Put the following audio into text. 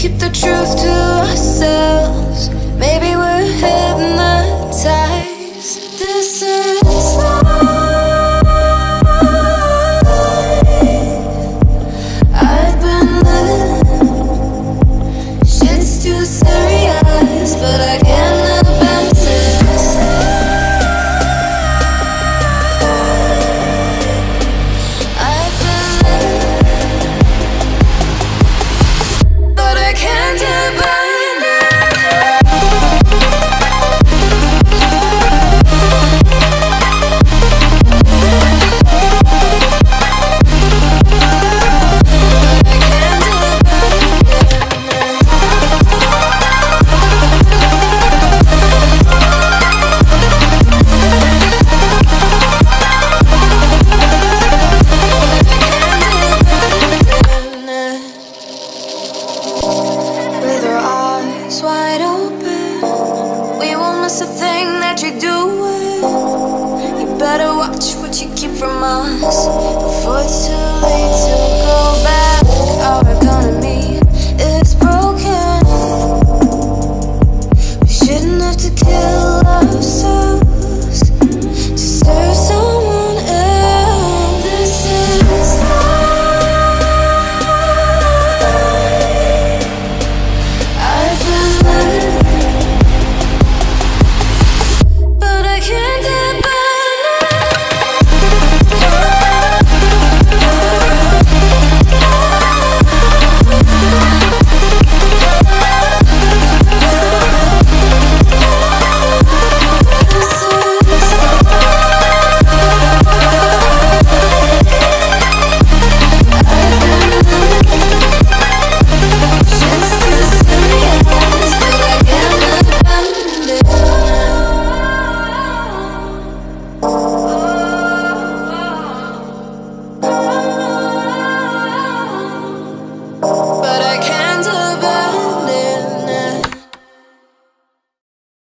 keep the truth to ourselves. Maybe we're hypnotized. This is a thing that you do. You better watch what you keep from us